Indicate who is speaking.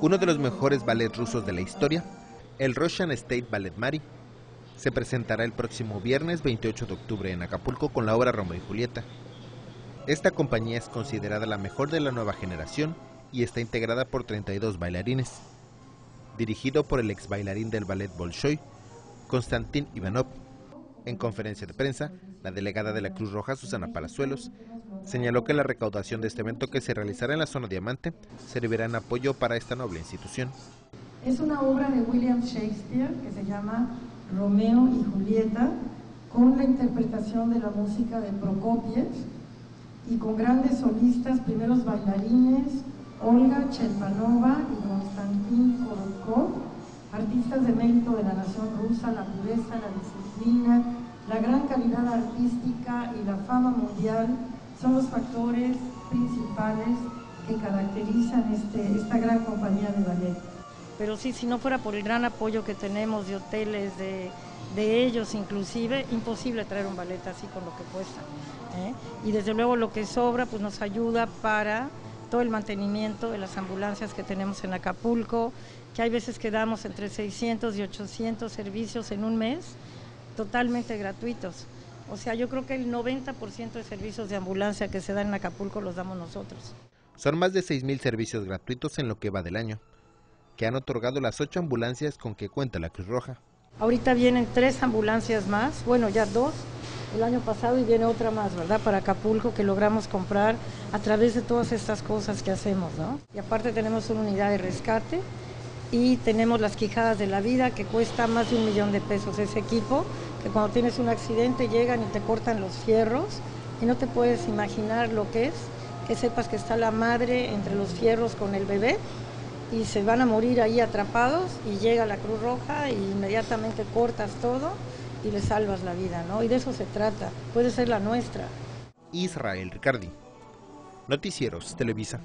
Speaker 1: Uno de los mejores ballets rusos de la historia, el Russian State Ballet Mari, se presentará el próximo viernes 28 de octubre en Acapulco con la obra Romeo y Julieta. Esta compañía es considerada la mejor de la nueva generación y está integrada por 32 bailarines. Dirigido por el ex bailarín del ballet Bolshoi, Konstantin Ivanov. En conferencia de prensa, la delegada de la Cruz Roja, Susana Palazuelos, señaló que la recaudación de este evento que se realizará en la zona Diamante servirá en apoyo para esta noble institución.
Speaker 2: Es una obra de William Shakespeare que se llama Romeo y Julieta, con la interpretación de la música de Prokopiev y con grandes solistas, primeros bailarines, Olga Chelpanova y Konstantin Korotkov, artistas de mérito de la nación rusa, la pureza, la disciplina, la gran calidad artística y la fama mundial son los factores principales que caracterizan este, esta gran compañía de ballet.
Speaker 3: Pero sí, si no fuera por el gran apoyo que tenemos de hoteles, de, de ellos inclusive, imposible traer un ballet así con lo que cuesta. ¿eh? Y desde luego lo que sobra pues nos ayuda para todo el mantenimiento de las ambulancias que tenemos en Acapulco, que hay veces que damos entre 600 y 800 servicios en un mes, totalmente gratuitos. O sea, yo creo que el 90% de servicios de ambulancia que se dan en Acapulco los damos nosotros.
Speaker 1: Son más de 6.000 servicios gratuitos en lo que va del año, que han otorgado las ocho ambulancias con que cuenta la Cruz Roja.
Speaker 3: Ahorita vienen tres ambulancias más, bueno, ya dos el año pasado y viene otra más, ¿verdad? Para Acapulco que logramos comprar a través de todas estas cosas que hacemos, ¿no? Y aparte tenemos una unidad de rescate y tenemos las quijadas de la vida que cuesta más de un millón de pesos ese equipo, que cuando tienes un accidente llegan y te cortan los fierros y no te puedes imaginar lo que es, que sepas que está la madre entre los fierros con el bebé y se van a morir ahí atrapados y llega la Cruz Roja y inmediatamente cortas todo y le salvas la vida, ¿no? Y de eso se trata, puede ser la nuestra.
Speaker 1: Israel Ricardi, Noticieros Televisa.